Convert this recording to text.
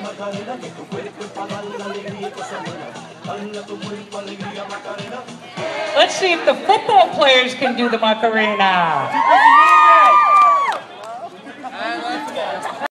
Macarena, que tu cuerpo es para dar la alegría y se buena. Baila tu cuerpo alegría, Macarena. Let's see if the football players can do the Macarena.